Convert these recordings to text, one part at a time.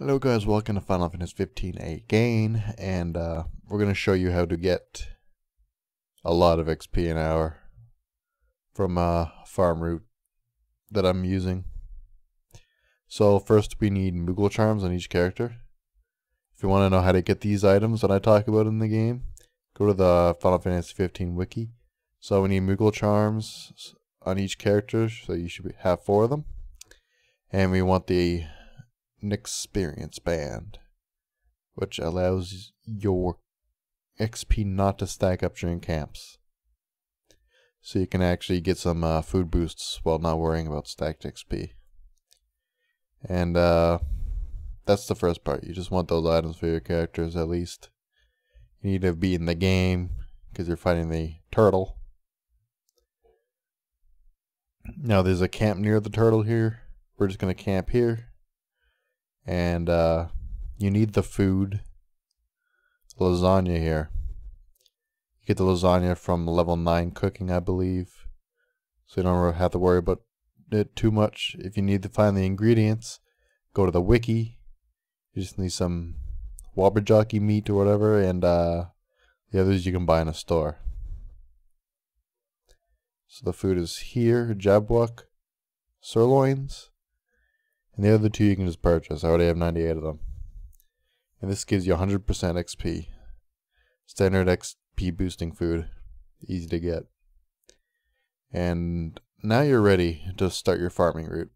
Hello guys, welcome to Final Fantasy 15 again, and uh, we're going to show you how to get a lot of XP an hour from a farm route that I'm using. So first we need Moogle Charms on each character. If you want to know how to get these items that I talk about in the game, go to the Final Fantasy 15 wiki. So we need Moogle Charms on each character, so you should have four of them. And we want the experience band, which allows your XP not to stack up during camps. So you can actually get some uh, food boosts while not worrying about stacked XP. And uh, that's the first part. You just want those items for your characters at least. You need to be in the game because you're fighting the turtle. Now there's a camp near the turtle here. We're just going to camp here and uh, you need the food lasagna here. You get the lasagna from level 9 cooking, I believe. So you don't really have to worry about it too much. If you need to find the ingredients, go to the wiki. You just need some wabberjocky meat or whatever, and uh, the others you can buy in a store. So the food is here, jabwok, sirloins, and the other two you can just purchase. I already have 98 of them. And this gives you 100% XP. Standard XP boosting food. Easy to get. And now you're ready to start your farming route.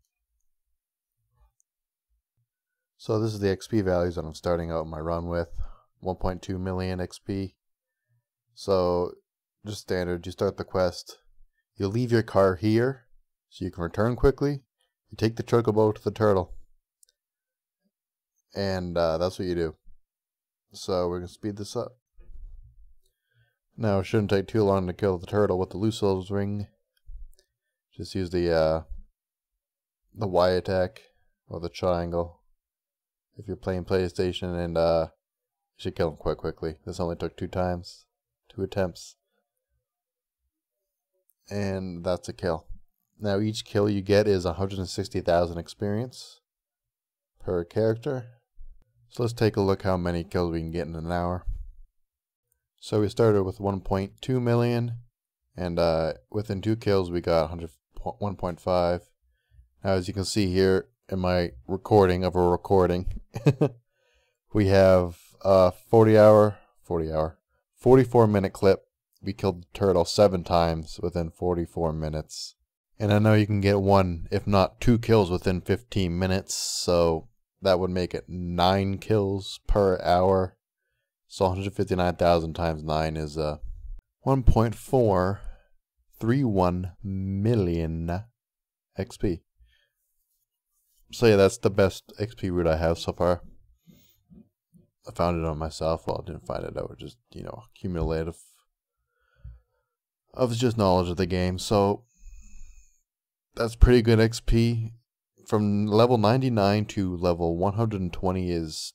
So this is the XP values that I'm starting out my run with. 1.2 million XP. So just standard, you start the quest. You leave your car here so you can return quickly you take the chocobo to the turtle. And uh, that's what you do. So we're going to speed this up. Now, it shouldn't take too long to kill the turtle with the Lucille's ring. Just use the uh, the Y attack or the triangle if you're playing PlayStation, and uh, you should kill him quite quickly. This only took two times, two attempts, and that's a kill. Now each kill you get is 160,000 experience per character. So let's take a look how many kills we can get in an hour. So we started with 1.2 million and uh, within two kills we got 1.5. Now as you can see here in my recording of a recording, we have a 40 hour, 40 hour, 44 minute clip. We killed the turtle seven times within 44 minutes. And I know you can get one, if not two kills within 15 minutes, so that would make it 9 kills per hour. So 159,000 times 9 is uh, 1.431 million XP. So yeah, that's the best XP route I have so far. I found it on myself. Well, I didn't find it out. Just, you know, cumulative of just knowledge of the game. So that's pretty good XP. From level 99 to level 120 is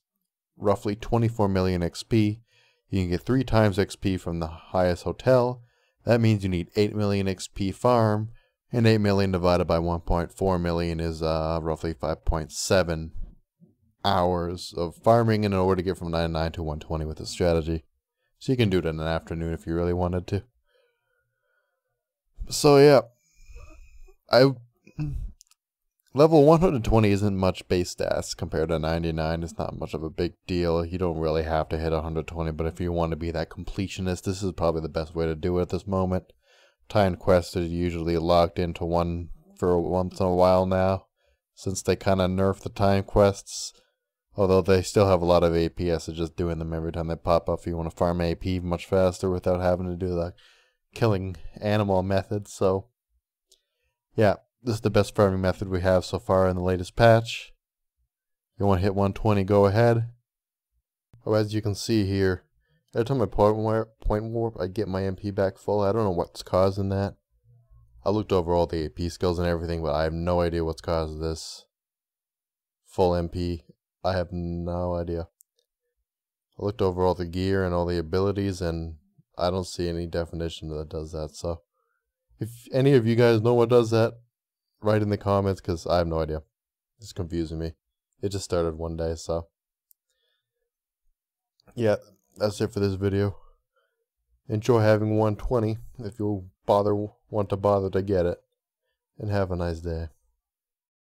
roughly 24 million XP. You can get 3 times XP from the highest hotel. That means you need 8 million XP farm, and 8 million divided by 1.4 million is uh, roughly 5.7 hours of farming in order to get from 99 to 120 with this strategy. So you can do it in an afternoon if you really wanted to. So yeah, I hmm, level 120 isn't much base stats compared to 99. It's not much of a big deal. You don't really have to hit 120, but if you want to be that completionist, this is probably the best way to do it at this moment. Time quests are usually locked into one for once in a while now, since they kind of nerf the time quests. Although they still have a lot of APS of just doing them every time they pop up. You want to farm AP much faster without having to do the killing animal method. So yeah, this is the best farming method we have so far in the latest patch. You want to hit 120, go ahead. Oh, as you can see here, every time I point warp, point warp, I get my MP back full. I don't know what's causing that. I looked over all the AP skills and everything, but I have no idea what's caused this. Full MP, I have no idea. I looked over all the gear and all the abilities, and I don't see any definition that does that, so... If any of you guys know what does that, write in the comments because I have no idea. It's confusing me. It just started one day, so. Yeah, that's it for this video. Enjoy having 120 if you bother want to bother to get it. And have a nice day.